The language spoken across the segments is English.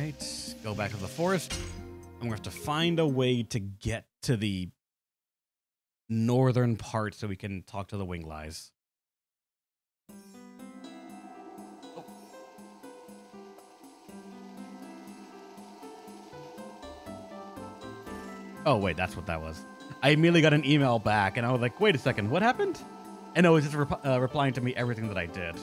right, go back to the forest. I'm going to have to find a way to get to the northern part so we can talk to the Winglies. Oh, wait, that's what that was. I immediately got an email back, and I was like, wait a second, what happened? And it was just rep- uh, replying to me everything that I did.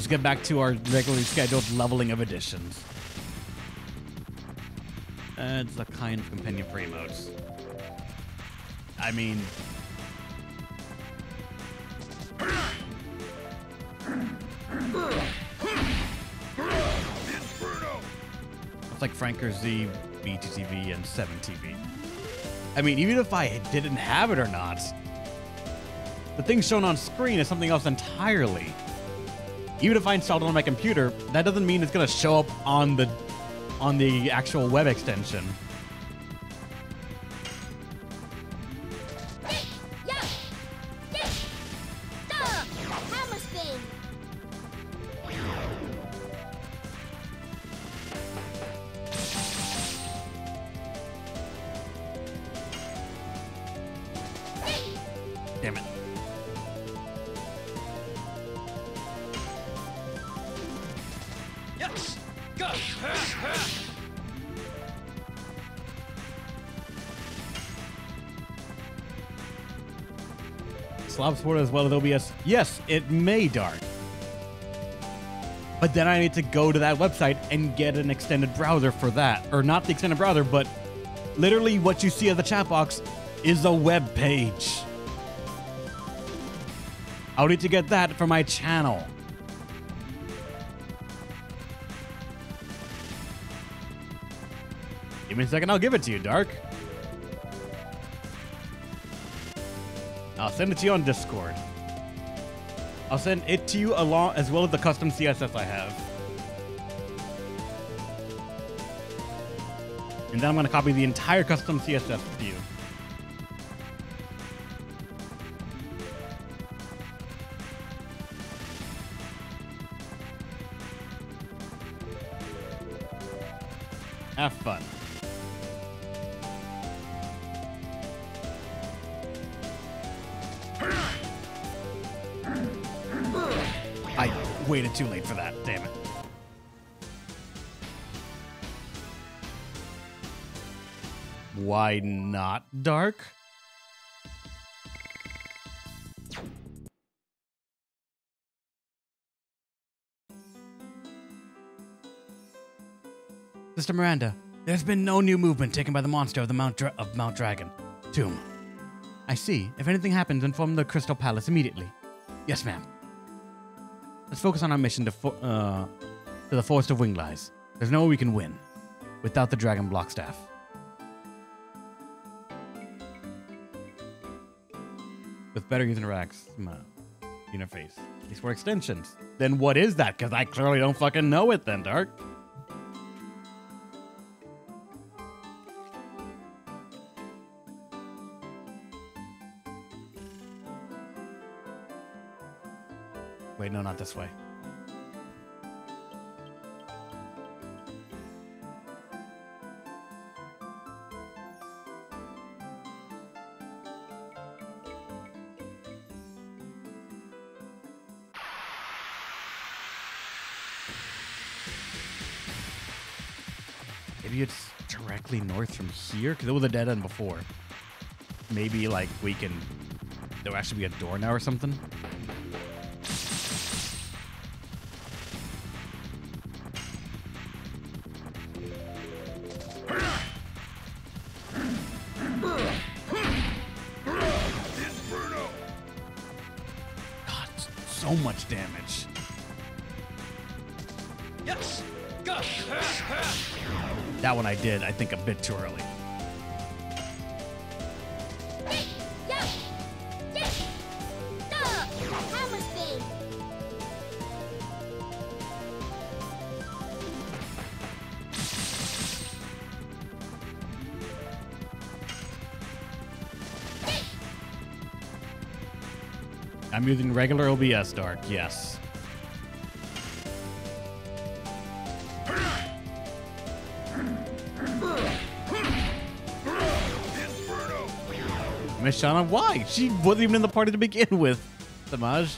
Let's get back to our regularly scheduled leveling of additions. It's a kind of companion for emotes. I mean, it's like Franker Z, BTTV, and 7TV. I mean, even if I didn't have it or not, the thing shown on screen is something else entirely. Even if I installed it on my computer, that doesn't mean it's gonna show up on the on the actual web extension. Support as well as OBS. Yes, it may dark. But then I need to go to that website and get an extended browser for that. Or not the extended browser, but literally what you see as the chat box is a web page. I'll need to get that for my channel. Give me a second, I'll give it to you, Dark. I'll send it to you on Discord. I'll send it to you along as well as the custom CSS I have. And then I'm going to copy the entire custom CSS to you. Have fun. Waited too late for that. Damn it. Why not dark? Sister Miranda, there's been no new movement taken by the monster of the Mount Dra- of Mount Dragon tomb. I see. If anything happens, inform the Crystal Palace immediately. Yes, ma'am. Let's focus on our mission to uh, to the Forest of Winglies. There's no way we can win without the Dragon Block Staff. With better user interacts, uh, interface. These four extensions. Then what is that? Because I clearly don't fucking know it. Then Dark. This way. Maybe it's directly north from here because it was a dead end before. Maybe like we can. There'll actually be a door now or something. Did, I think, a bit too early. I'm using regular OBS Dark, yes. Miss Shana, why? She wasn't even in the party to begin with. Samaj.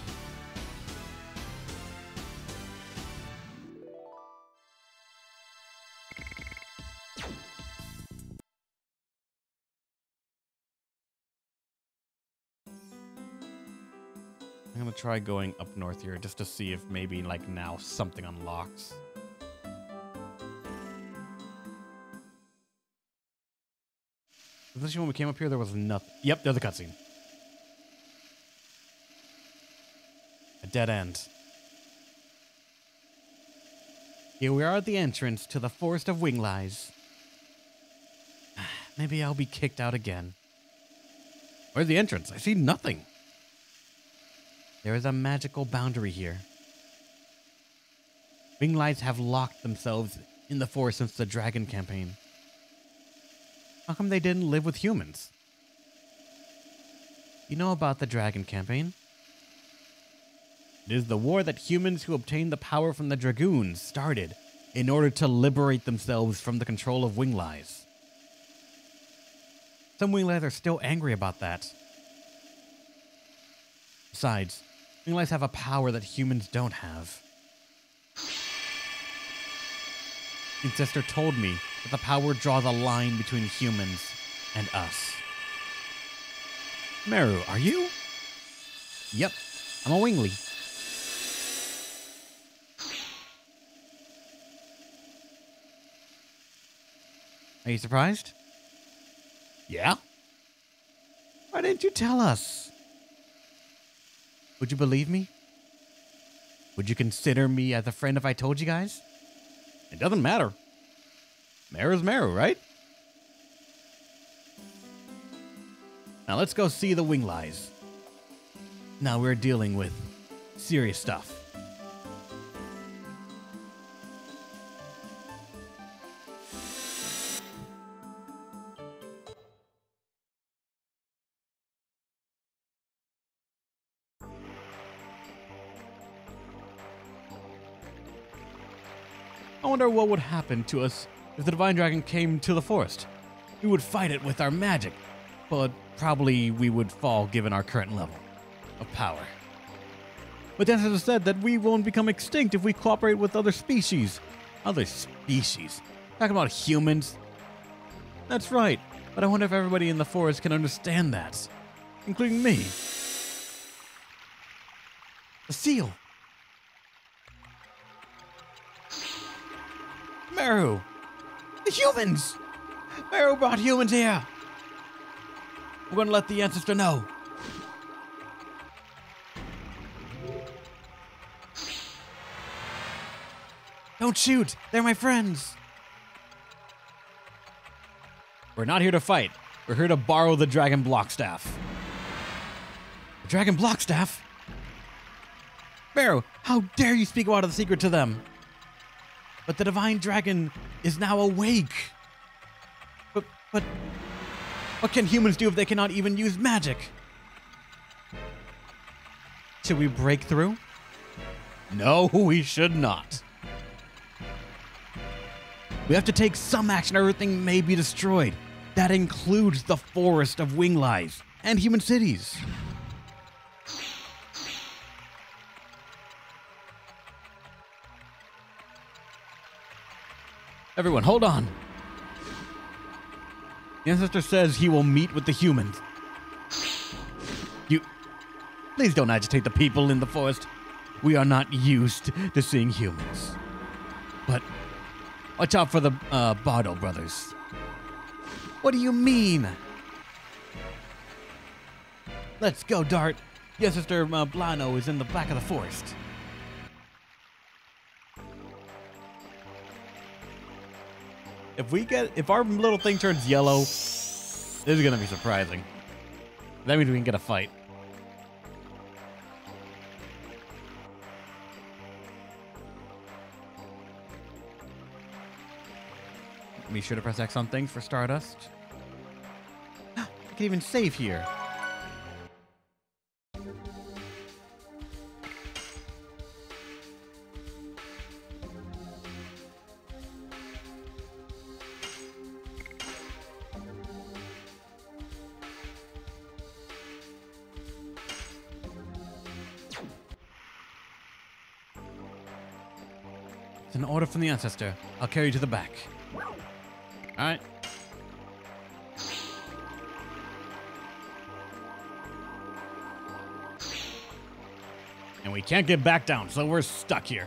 I'm gonna try going up north here just to see if maybe like now something unlocks. Especially when we came up here, there was nothing. Yep, there's a cutscene. A dead end. Here we are at the entrance to the Forest of Winglies. Maybe I'll be kicked out again. Where's the entrance? I see nothing. There is a magical boundary here. Winglies have locked themselves in the forest since the Dragon campaign. How come they didn't live with humans? You know about the Dragon campaign? It is the war that humans who obtained the power from the Dragoons started in order to liberate themselves from the control of Winglies. Some Winglies are still angry about that. Besides, Winglies have a power that humans don't have. Ancestor told me that the power draws a line between humans and us. Meru, are you? Yep, I'm a Wingly. Are you surprised? Yeah? Why didn't you tell us? Would you believe me? Would you consider me as a friend if I told you guys? It doesn't matter. Meru's Meru, right? Now let's go see the Winglies. Now we're dealing with serious stuff. I wonder what would happen to us if the Divine Dragon came to the forest. We would fight it with our magic, but probably we would fall given our current level of power. But the ancestors said that we won't become extinct if we cooperate with other species. Other species? Talking about humans? That's right, but I wonder if everybody in the forest can understand that, including me. The seal. Meru! The humans! Meru brought humans here! We're gonna let the ancestor know. Don't shoot! They're my friends! We're not here to fight. We're here to borrow the Dragon Block Staff. The Dragon Block Staff? Meru, how dare you speak out of the secret to them? But the divine dragon is now awake. But but what can humans do if they cannot even use magic? Should we break through? No, we should not. We have to take some action or everything may be destroyed. That includes the forest of wing Winglies and human cities. Everyone, hold on. The ancestor says he will meet with the humans. You. Please don't agitate the people in the forest. We are not used to seeing humans. But watch out for the uh, Bardel brothers. What do you mean? Let's go, Dart. The ancestor uh, Blano is in the back of the forest. If we get, if our little thing turns yellow, this is gonna be surprising. That means we can get a fight. Be sure to press X on things for Stardust. I can even save here. It's an order from the ancestor. I'll carry you to the back. Alright. And we can't get back down, so we're stuck here.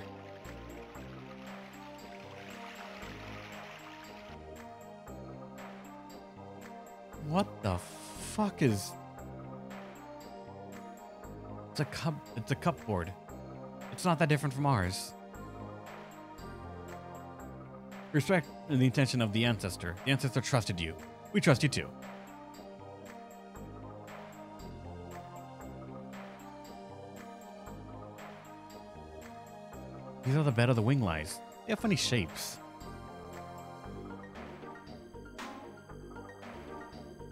What the fuck is... It's a cup. It's a cupboard. It's not that different from ours. Respect and the intention of the ancestor. The ancestor trusted you. We trust you too. These are the bed of the Winglies. They have funny shapes.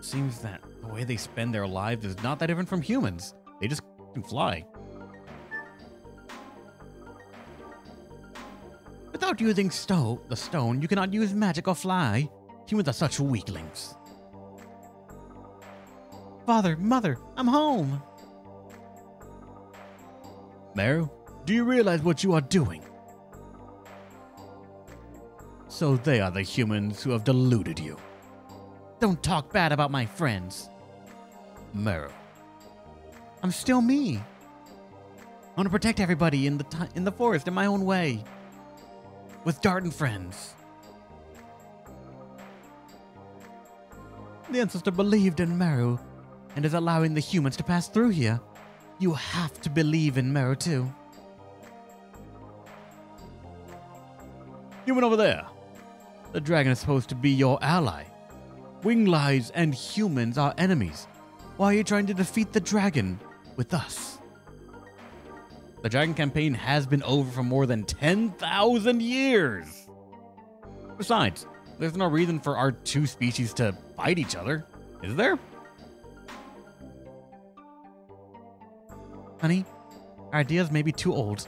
Seems that the way they spend their lives is not that different from humans. They just can fly. Without using sto the stone, you cannot use magic or fly. Humans are such weaklings. Father, mother, I'm home. Meru, do you realize what you are doing? So they are the humans who have deluded you. Don't talk bad about my friends. Meru. I'm still me. I want to protect everybody in the in the forest in my own way with Dart and friends. The ancestor believed in Meru and is allowing the humans to pass through here. You have to believe in Meru too. Human over there. The dragon is supposed to be your ally. Winglies and humans are enemies. Why are you trying to defeat the dragon with us? The Dragon campaign has been over for more than 10,000 years. Besides, there's no reason for our two species to fight each other, is there? Honey, our ideas may be too old.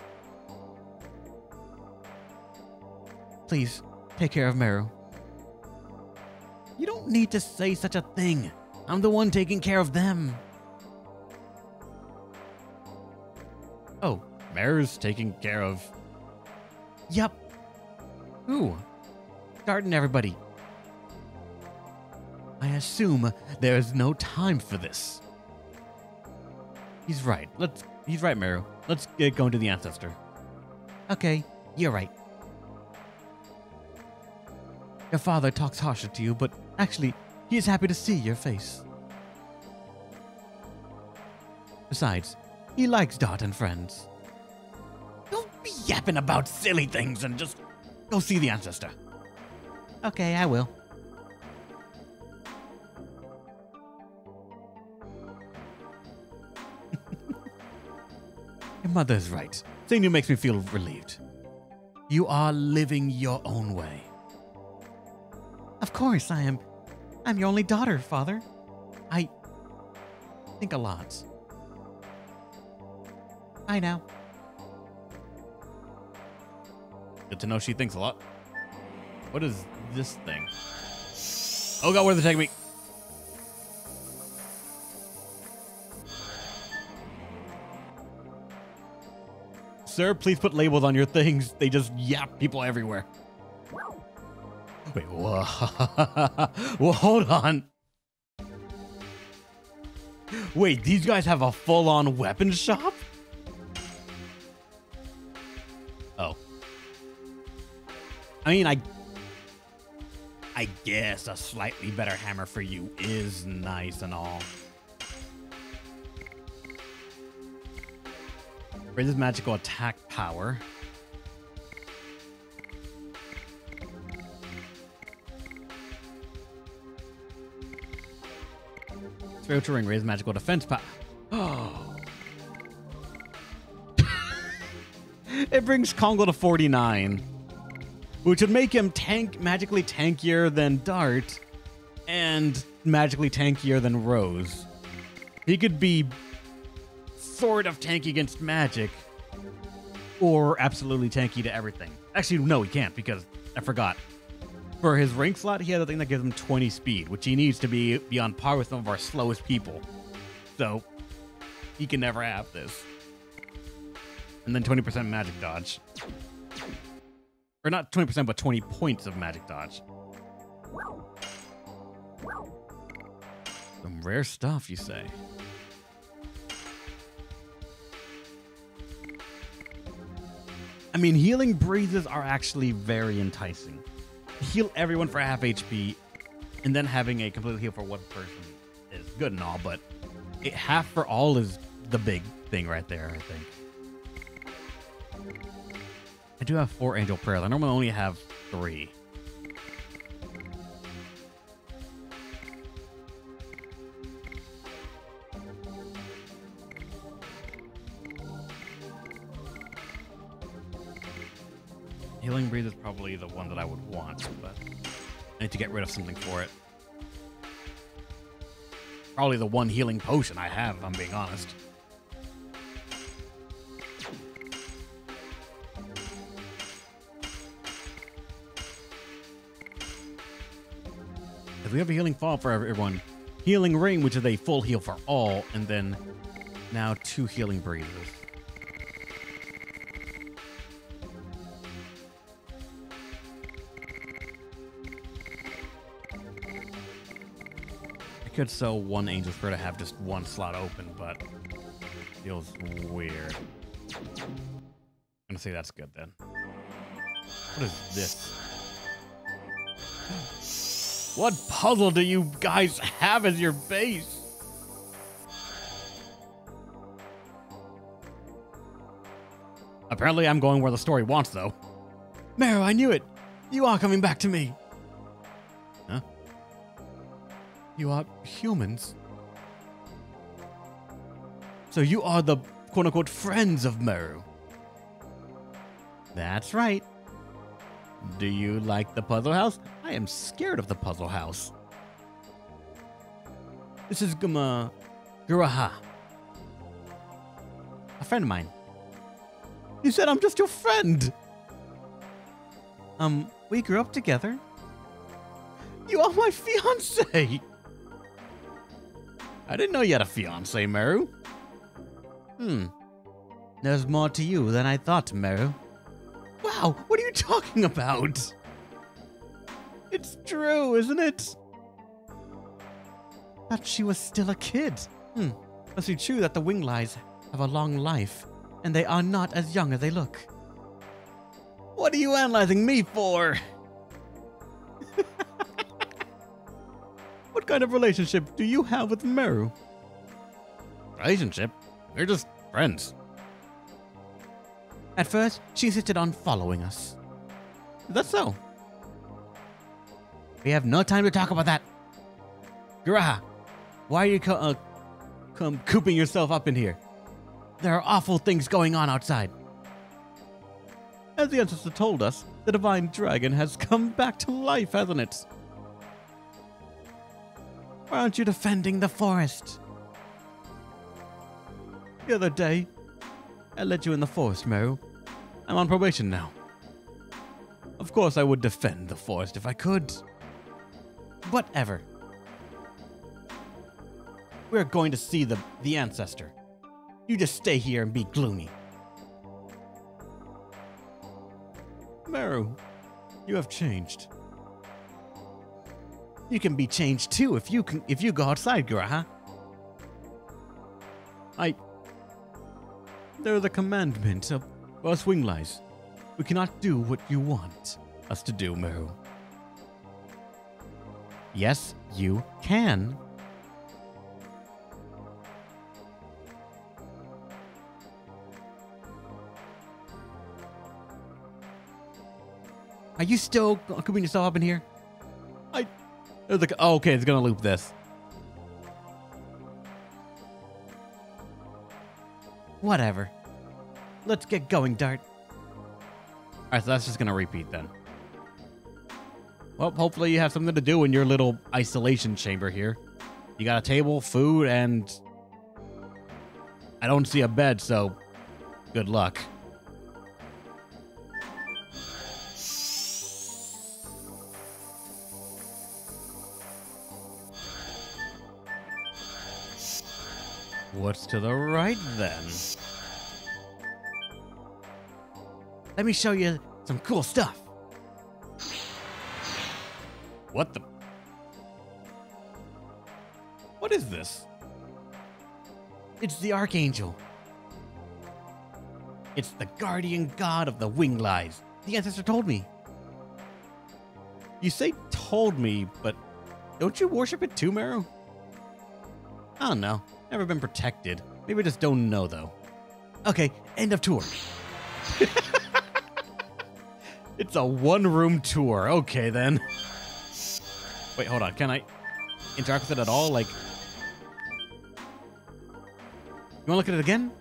Please, take care of Meru. You don't need to say such a thing. I'm the one taking care of them. Oh, Meru's taking care of. Yup. Ooh. Starting everybody. I assume there is no time for this. He's right. Let's. He's right, Meru. Let's get going to the ancestor. Okay, you're right. Your father talks harsher to you, but actually, he is happy to see your face. Besides, he likes Dart and friends. Don't be yapping about silly things and just go see the ancestor. Okay, I will. Your mother's right. Seeing you makes me feel relieved. You are living your own way. Of course, I am. I'm your only daughter, father. I think a lot. I know. Good to know she thinks a lot. What is this thing? Oh god, where are they taking me? Sir, please put labels on your things. They just yap people everywhere. Wait, whoa. well, hold on. Wait, these guys have a full-on weapon shop? I mean, I I guess a slightly better hammer for you is nice and all. Raises magical attack power. Spiritual ring raises magical defense power. Oh. it brings Kongol to 49 which would make him tank magically tankier than Dart and magically tankier than Rose. He could be sort of tanky against magic or absolutely tanky to everything. Actually, no, he can't because I forgot. For his rank slot, he has a thing that gives him 20 speed, which he needs to be, be on par with some of our slowest people. So, he can never have this. And then 20% magic dodge. Or not 20%, but 20 points of magic dodge. Some rare stuff, you say? I mean, healing breezes are actually very enticing. Heal everyone for half HP, and then having a complete heal for one person is good and all, but it, half for all is the big thing right there, I think. I do have four angel prayers. I normally only have three. Healing Breeze is probably the one that I would want, but I need to get rid of something for it. Probably the one healing potion I have, if I'm being honest. If we have a healing fall for everyone, healing ring, which is a full heal for all, and then now two healing breezes. I could sell one angel spirit to have just one slot open, but feels weird. I'm gonna say that's good then. What is this? What puzzle do you guys have as your base? Apparently, I'm going where the story wants, though. Meru, I knew it. You are coming back to me. Huh? You are humans. So you are the quote unquote friends of Meru. That's right. Do you like the puzzle house? I am scared of the puzzle house. This is Guma Guaraha. A friend of mine. You said I'm just your friend. Um, we grew up together. You are my fiance. I didn't know you had a fiance, Meru. Hmm. There's more to you than I thought, Meru. Wow, what are you talking about? It's true, isn't it? That she was still a kid. Hmm. Must be true that the winglies have a long life, and they are not as young as they look. What are you analyzing me for? what kind of relationship do you have with Meru? Relationship? We're just friends. At first, she insisted on following us. That's so. We have no time to talk about that. Guaraha, why are you co- uh, come cooping yourself up in here? There are awful things going on outside. As the ancestor told us, the divine dragon has come back to life, hasn't it? Why aren't you defending the forest? The other day, I led you in the forest, Meru. I'm on probation now. Of course, I would defend the forest if I could. Whatever. We're going to see the, the ancestor. You just stay here and be gloomy. Meru, you have changed. You can be changed too if you can if you go outside, Guaraha. I there are the commandments of us winglies. We cannot do what you want us to do, Meru. Yes, you can. Are you still cooping yourself up in here? I. Uh, like, oh, okay, it's gonna loop this. Whatever. Let's get going, Dart. Alright, so that's just gonna repeat then. Well, hopefully you have something to do in your little isolation chamber here. You got a table, food, and... I don't see a bed, so good luck. What's to the right then? Let me show you some cool stuff. What the? What is this? It's the Archangel. It's the guardian god of the Winglies. The ancestor told me. You say told me, but don't you worship it too, Meru? I don't know. Never been protected. Maybe I just don't know, though. Okay, end of tour. it's a one room tour. Okay, then. Wait, hold on. Can I interact with it at all? Like, you want to look at it again?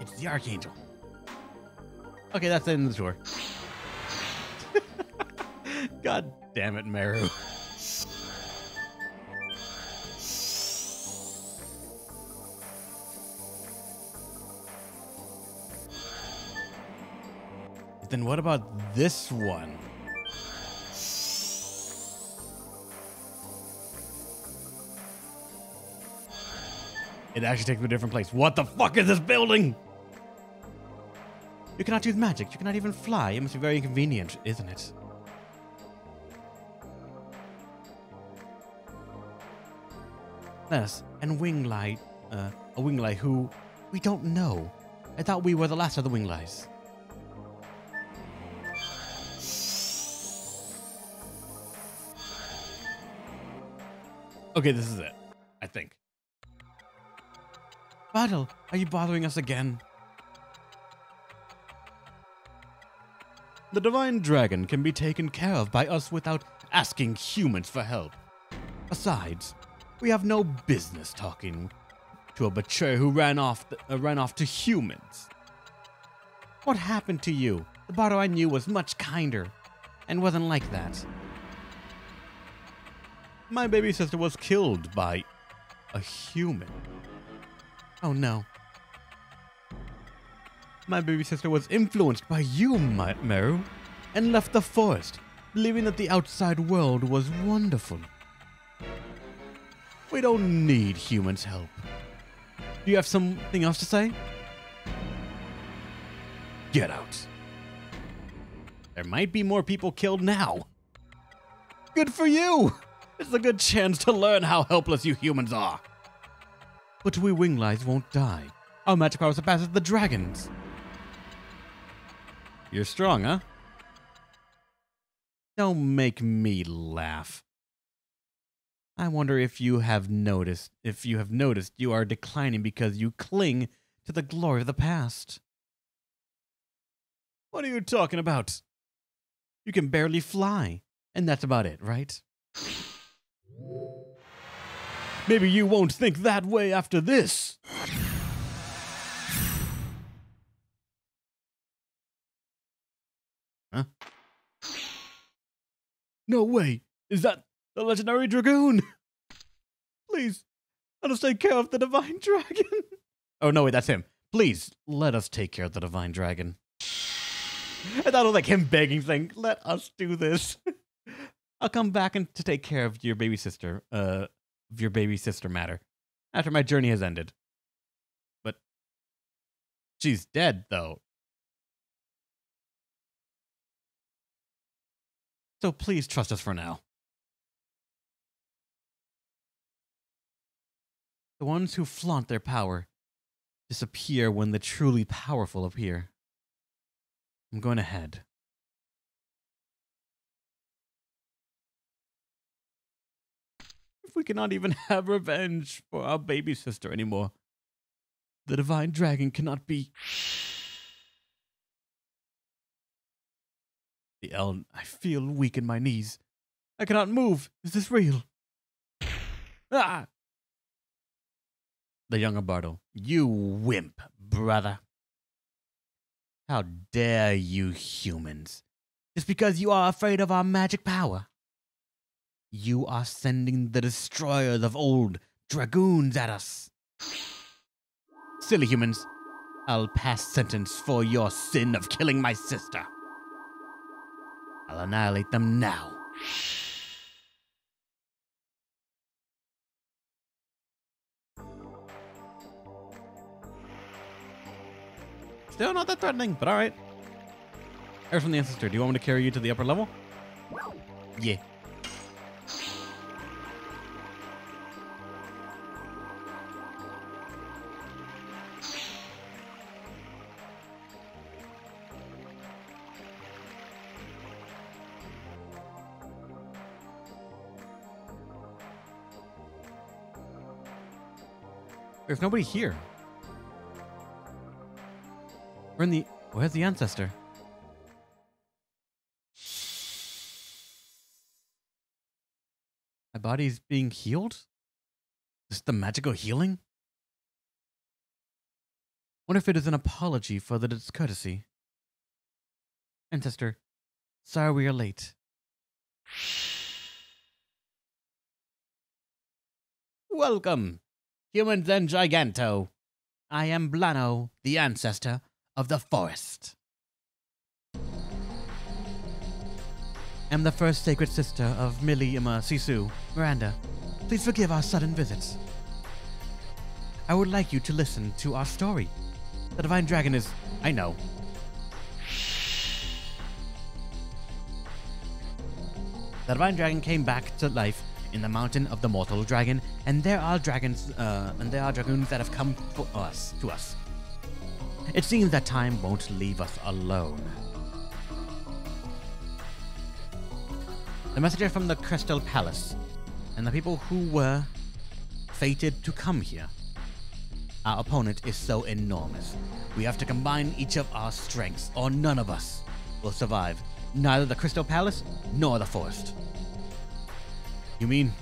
It's the Archangel. Okay, that's the end of the tour. God damn it, Meru. Then what about this one? It actually takes me to a different place. What the fuck is this building? You cannot use magic. You cannot even fly. It must be very inconvenient, isn't it? Yes, and Wingly, uh, a Wingly who we don't know. I thought we were the last of the Winglies. Okay, this is it. I think. Battle, are you bothering us again? The Divine Dragon can be taken care of by us without asking humans for help. Besides, we have no business talking to a betrayer who ran off uh, ran off to humans. What happened to you? The Bardel I knew was much kinder and wasn't like that. My baby sister was killed by a human. Oh no. My baby sister was influenced by you, Ma- Meru, and left the forest, believing that the outside world was wonderful. We don't need humans' help. Do you have something else to say? Get out. There might be more people killed now. Good for you! It's a good chance to learn how helpless you humans are. But we winglies won't die. Our magic power surpasses the dragons. You're strong, huh? Don't make me laugh. I wonder if you have noticed, if you have noticed you are declining because you cling to the glory of the past. What are you talking about? You can barely fly, and that's about it, right? Maybe you won't think that way after this. Huh? No way. Is that the legendary dragoon? Please, let us take care of the divine dragon. Oh, no, wait, that's him. Please, let us take care of the divine dragon. Thought it was like him begging, saying, let us do this. I'll come back and to take care of your baby sister, uh, of your baby sister matter after my journey has ended. But she's dead, though. So please trust us for now. The ones who flaunt their power disappear when the truly powerful appear. I'm going ahead. We cannot even have revenge for our baby sister anymore, the divine dragon cannot be. The Eld, I feel weak in my knees. I cannot move. Is this real? Ah! the younger Bardel. You wimp, brother. How dare you humans? Just because you are afraid of our magic power. You are sending the destroyers of old dragoons at us. Silly humans, I'll pass sentence for your sin of killing my sister. I'll annihilate them now. Still not that threatening, but alright. Earth from the Ancestor, do you want me to carry you to the upper level? Yeah. There's nobody here. We're in the. Where's the ancestor? My body's being healed? Is the magical healing? What if it is an apology for the discourtesy. Ancestor, sorry we are late. Welcome, humans and Giganto. I am Blano, the ancestor of the forest. I am the first sacred sister of Mille Seseau, Miranda. Please forgive our sudden visits. I would like you to listen to our story. The Divine Dragon is. I know. The Divine Dragon came back to life in the mountain of the Mortal Dragon, and there are dragons, uh, and there are dragoons that have come for us, to us. It seems that time won't leave us alone. The messenger from the Crystal Palace, and the people who were fated to come here. Our opponent is so enormous. We have to combine each of our strengths, or none of us will survive. Neither the Crystal Palace nor the forest. You mean?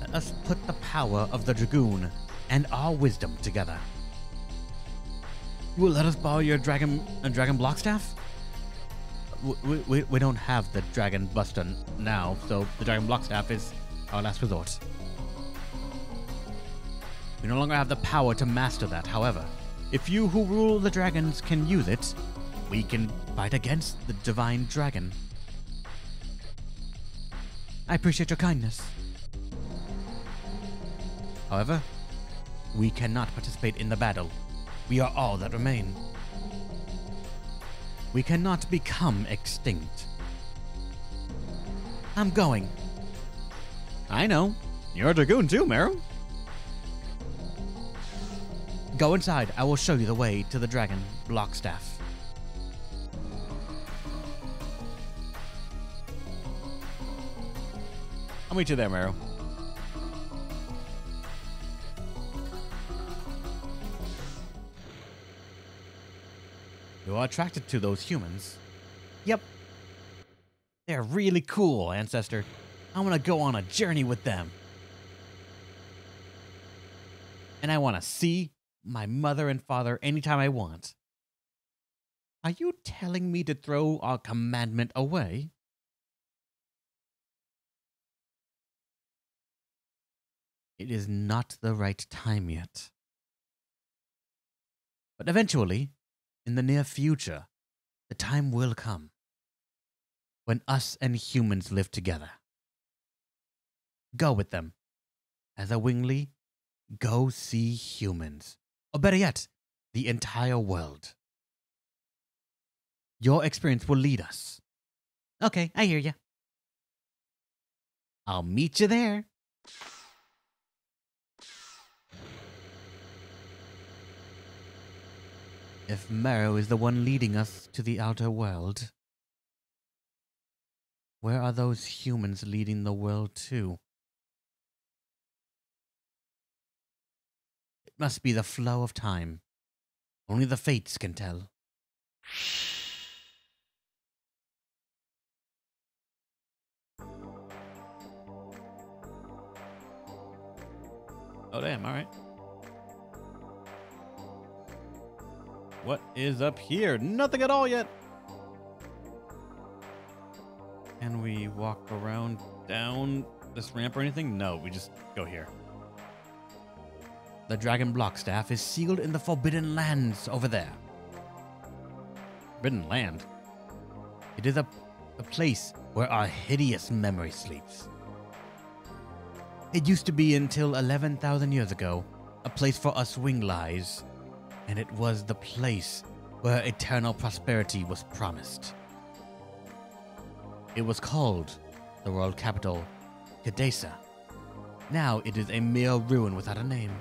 Let us put the power of the Dragoon and our wisdom together. You will let us borrow your dragon, uh, dragon block staff? we, we, we don't have the Dragon Buster now, so the Dragon Block Staff is our last resort. We no longer have the power to master that, however. If you who rule the dragons can use it, we can fight against the Divine Dragon. I appreciate your kindness. However, we cannot participate in the battle. We are all that remain. We cannot become extinct. I'm going. I know. You're a Dragoon too, Meru. Go inside. I will show you the way to the dragon block I'll meet you there, Meru. You're attracted to those humans. Yep. They're really cool, Ancestor. I want to go on a journey with them. And I want to see my mother and father anytime I want. Are you telling me to throw our commandment away? It is not the right time yet. But eventually, in the near future, the time will come when us and humans live together. Go with them. As a Wingly, go see humans. Or better yet, the entire world. Your experience will lead us. Okay, I hear you. I'll meet you there. If Meru is the one leading us to the outer world, where are those humans leading the world to? It must be the flow of time. Only the fates can tell. Oh, damn. All What is up here? Nothing at all yet. Can we walk around down this ramp or anything? No, we just go here. The Dragon Block Staff is sealed in the Forbidden Lands over there. Forbidden Land? It is a, a place where our hideous memory sleeps. It used to be until 11,000 years ago a place for us winglies, and it was the place where eternal prosperity was promised. It was called the world capital, Kadessa. Now it is a mere ruin without a name.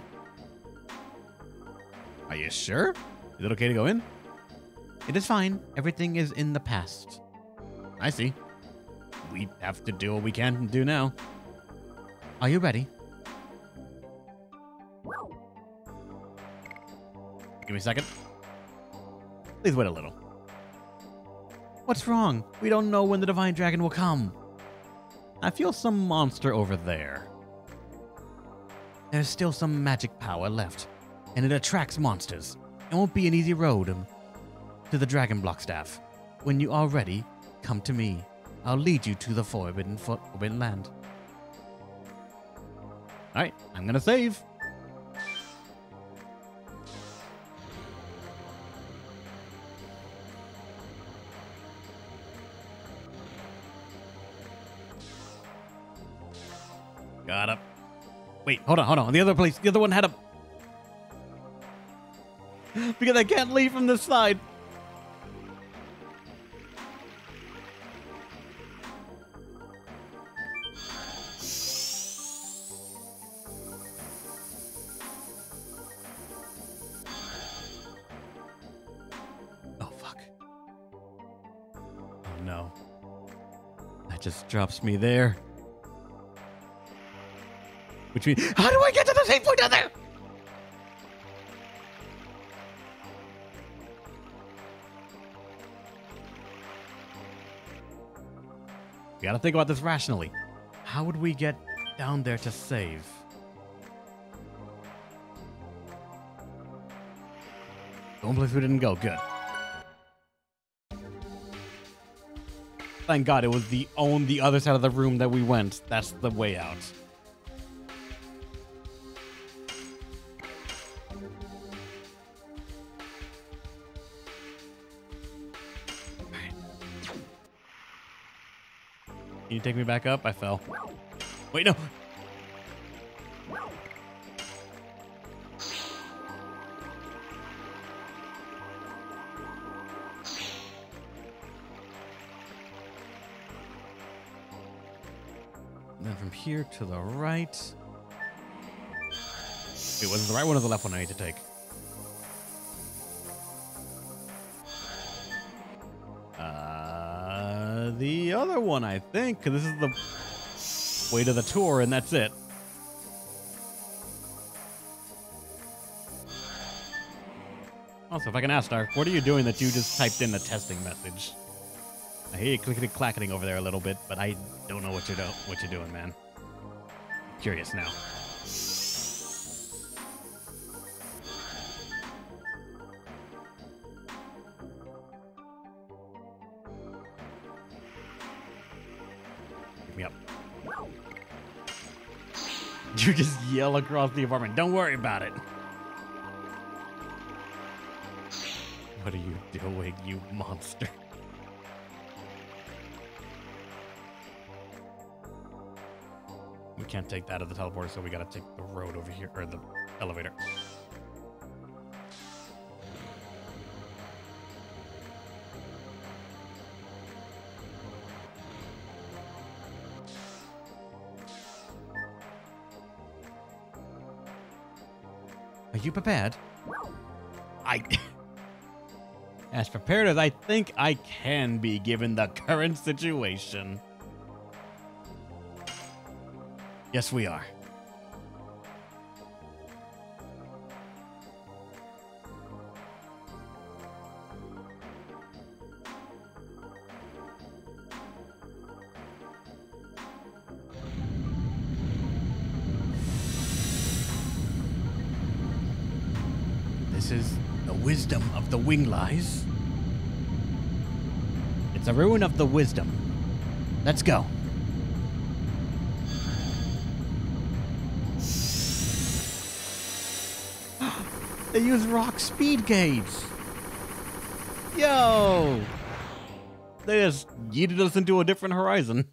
Are you sure? Is it okay to go in? It is fine. Everything is in the past. I see. We have to do what we can do now. Are you ready? Give me a second. Please wait a little. What's wrong? We don't know when the Divine Dragon will come. I feel some monster over there. There's still some magic power left, and it attracts monsters. It won't be an easy road um, to the Dragon Block Staff. When you are ready, come to me. I'll lead you to the Forbidden, Forbidden Land. Alright, I'm gonna save. Wait, hold on, hold on. The other place, the other one had a. because I can't leave from this side. Oh, fuck. Oh, no. That just drops me there. Which means, how do I get to the same point down there? We gotta think about this rationally. How would we get down there to save? One place we didn't go. Good. Thank God it was the on the other side of the room that we went. That's the way out. Take me back up? I fell. Wait, no. Then from here to the right. It the right one or the left one I need to take? One, I think, because this is the way to the tour, and that's it. Also, if I can ask, Dark, what are you doing that you just typed in a testing message? I hear you clickety clacketing over there a little bit, but I don't know what you're do- what you're doing, man. Curious now. You just yell across the apartment. Don't worry about it. What are you doing, you monster? We can't take that at the teleporter, so we gotta take the road over here, or the elevator. You prepared? I. As prepared as I think I can be given the current situation. Yes, we are. Wing lies. It's a ruin of the wisdom. Let's go. they use rock speed gates. Yo! They just yeeted us into a different horizon.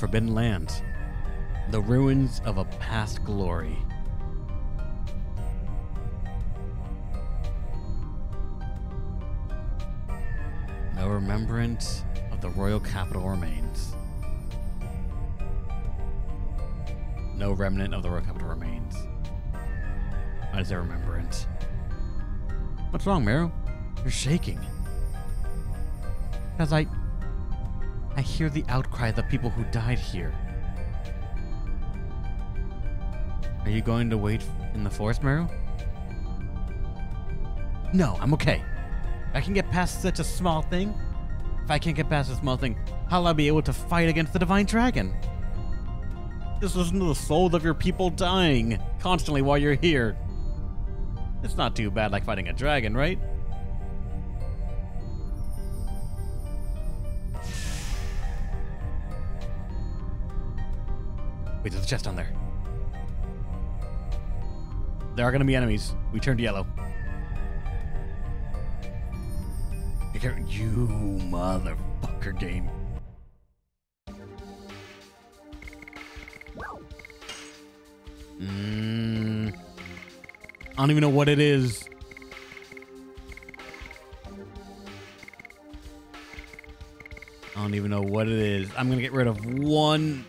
Forbidden Lands, The ruins of a past glory. No remembrance of the royal capital remains. No remnant of the royal capital remains. Is there remembrance? What's wrong, Meru? You're shaking. Because I I hear the outcry of the people who died here. Are you going to wait in the forest, Meru? No, I'm okay. I can get past such a small thing. If I can't get past a small thing, how'll I be able to fight against the Divine Dragon? Just listen to the souls of your people dying constantly while you're here. It's not too bad like fighting a dragon, right? Wait, there's a chest down there. There are gonna be enemies. We turned yellow. You motherfucker game. Mm, I don't even know what it is. I don't even know what it is. I'm gonna get rid of one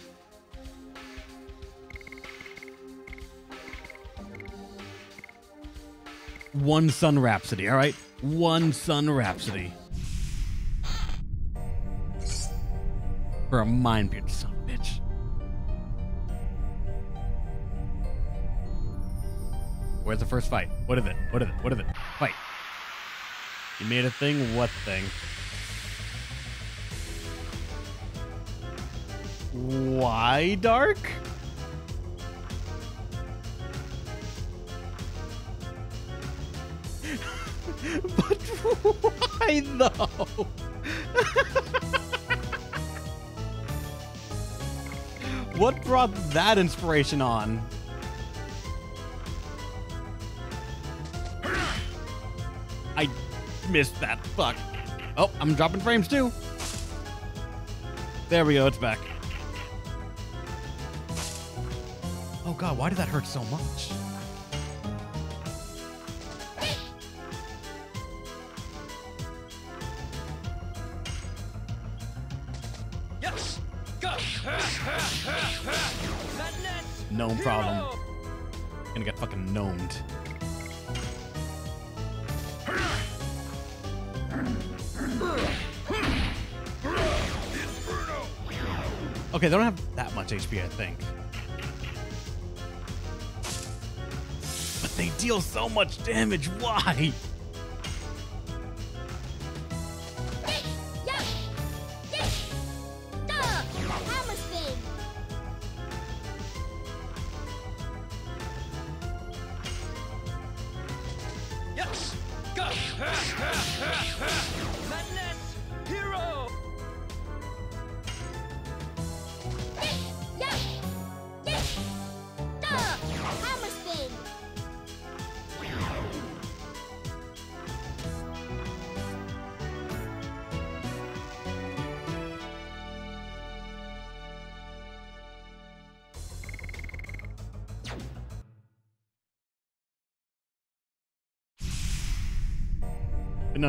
One Sun Rhapsody, all right? One Sun Rhapsody. For a mind pierce, son of a bitch. Where's the first fight? What is it? What is it? What is it? Fight. You made a thing? What thing? Why dark? why though? what brought that inspiration on? I missed that. Fuck. Oh, I'm dropping frames too. There we go. It's back. Oh god, why did that hurt so much? No problem. Gonna get fucking gnomed. Okay, they don't have that much HP, I think. But they deal so much damage. Why?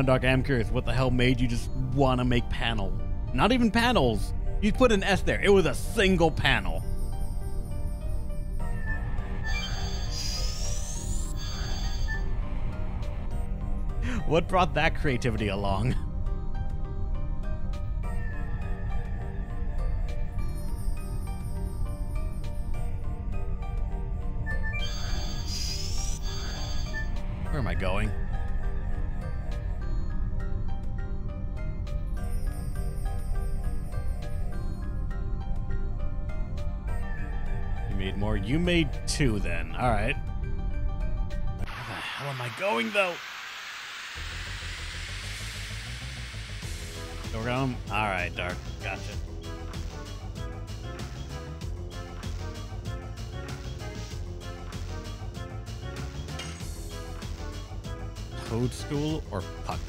No, Doc, I'm curious. What the hell made you just want to make panel? Not even panels. You put an S there. It was a single panel. What brought that creativity along? Where am I going? You made two then. All right. Where the hell am I going though? We're going. All right, Dark. Gotcha. Toadstool or Puck?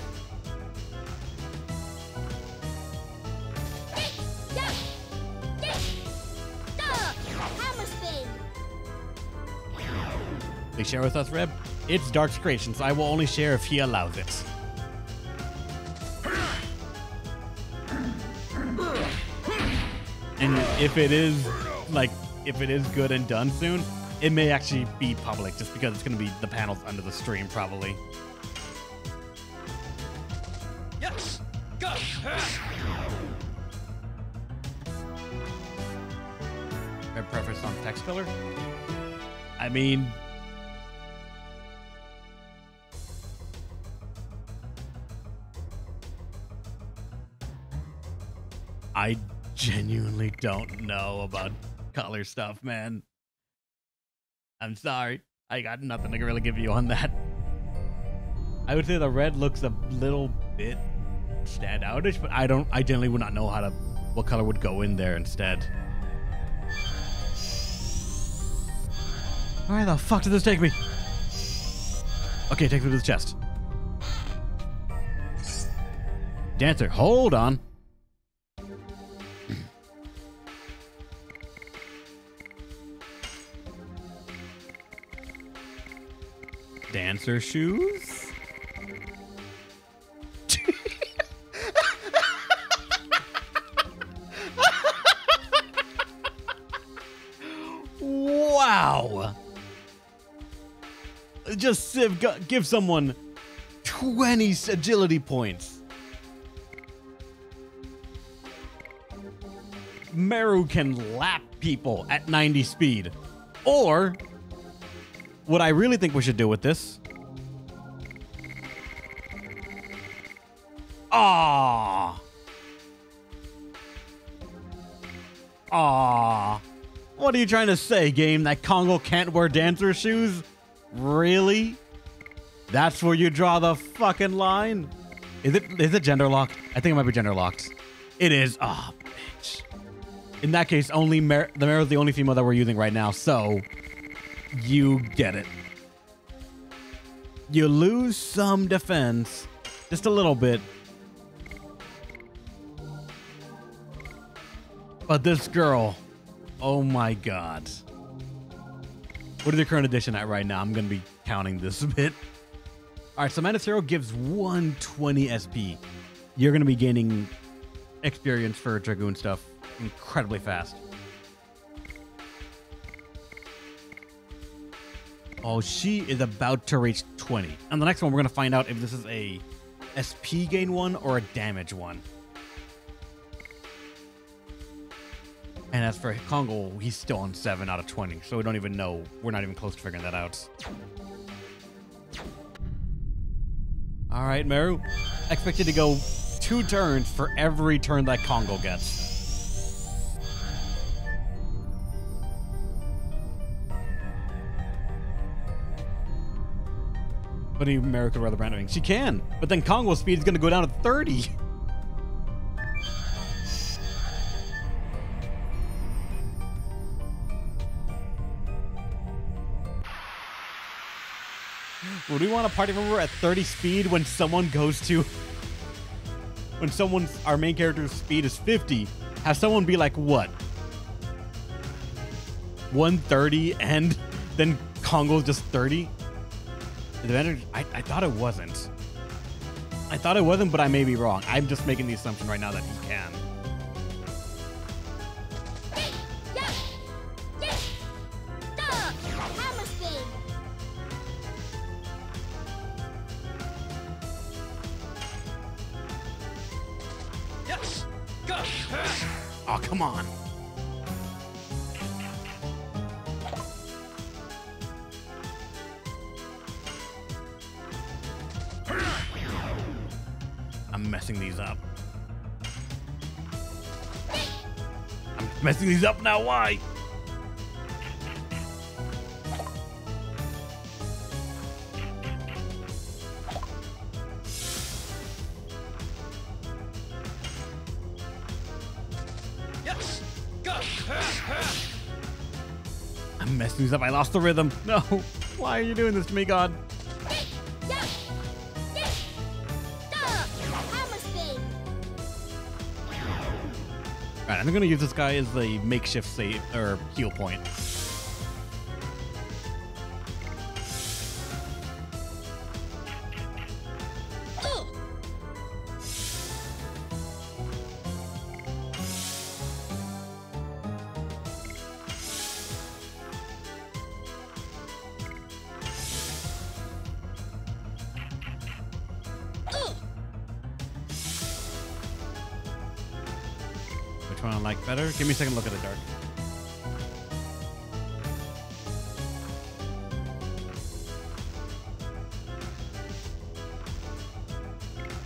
Please share with us, Reb. It's Dark's creation, so I will only share if he allows it. And if it is like if it is good and done soon, it may actually be public just because it's gonna be the panels under the stream probably. Yes! Go! Red preference on text color? I mean don't know about color stuff, man. I'm sorry. I got nothing to really give you on that. I would say the red looks a little bit stand outish, but I don't I generally would not know how to what color would go in there instead. Where the fuck did this take me? Okay, take me to the chest. Dancer, hold on. Dancer shoes? wow. Just give someone 20 agility points. Meru can lap people at 90 speed. Or, what I really think we should do with this. Ah. Ah. What are you trying to say, game? That Kongol can't wear dancer shoes? Really? That's where you draw the fucking line? Is it is it gender locked? I think it might be gender locked. It is. Ah, bitch. In that case, only Mer- the Mare is the only female that we're using right now, so you get it. You lose some defense, just a little bit. But this girl, oh my god. What is the current edition at right now? I'm going to be counting this a bit. All right, so Madness Hero gives 120 SP. You're going to be gaining experience for Dragoon stuff incredibly fast. Oh, she is about to reach 20. And the next one, we're going to find out if this is a SP gain one or a damage one. And as for Kongol, he's still on 7 out of 20, so we don't even know. We're not even close to figuring that out. All right, Meru. Expected to go two turns for every turn that Kongol gets. But Meru could rather brand She can, but then Kongol's speed is going to go down to 30. Would we want a party member at 30 speed when someone goes to when someone's our main character's speed is 50? Have someone be like what? 130 and then Kongol's just 30? The I, I thought it wasn't. I thought it wasn't, but I may be wrong. I'm just making the assumption right now that he can. and he's up now. Why? Yes. Go. I'm messing these up. I lost the rhythm. No. Why are you doing this to me, God? I'm gonna use this guy as the makeshift save or heal point. One I like better? Give me a second look at the dark.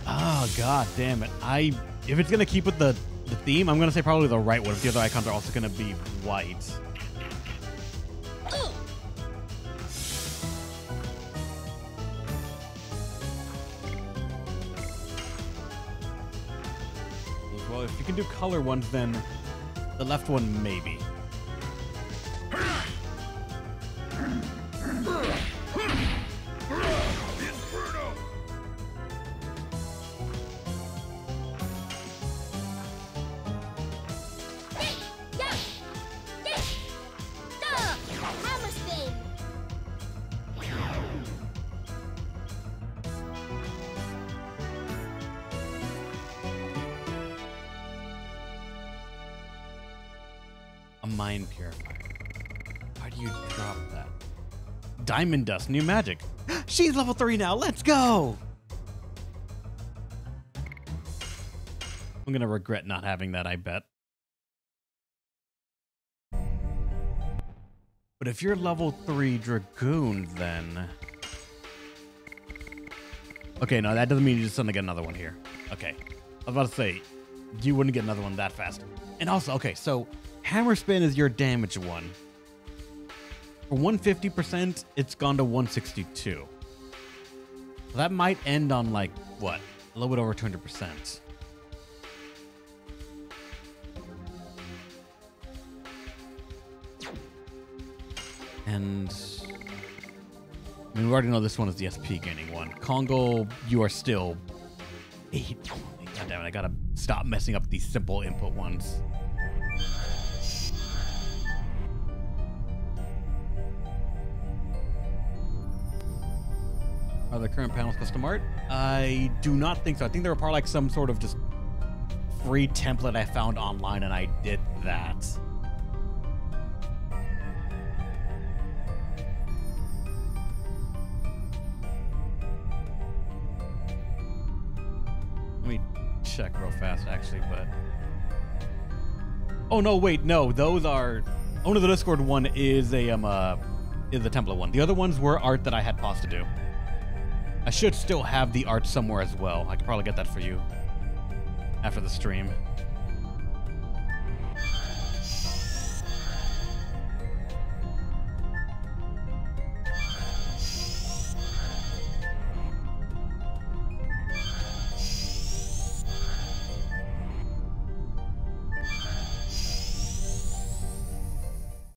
Oh god damn it. I if it's gonna keep with the the theme, I'm gonna say probably the right one if the other icons are also gonna be white. Do color ones, then the left one maybe. Diamond dust, new magic. She's level three now. Let's go. I'm gonna regret not having that. I bet. But if you're level three dragoon, then okay. No, that doesn't mean you just suddenly get another one here. Okay, I was about to say you wouldn't get another one that fast. And also, okay, so hammer spin is your damage one. For 150%, it's gone to 162. So that might end on like what? A little bit over 200%. And I mean, we already know this one is the SP gaining one. Kongol, you are still. God damn it! I gotta stop messing up these simple input ones. The current panels custom art? I do not think so. I think they were part of like some sort of just free template I found online, and I did that. Let me check real fast, actually, but. Oh no! Wait, no. Those are. No, the Discord one is a um uh is the template one. The other ones were art that I had paused to do. I should still have the art somewhere as well. I could probably get that for you after the stream.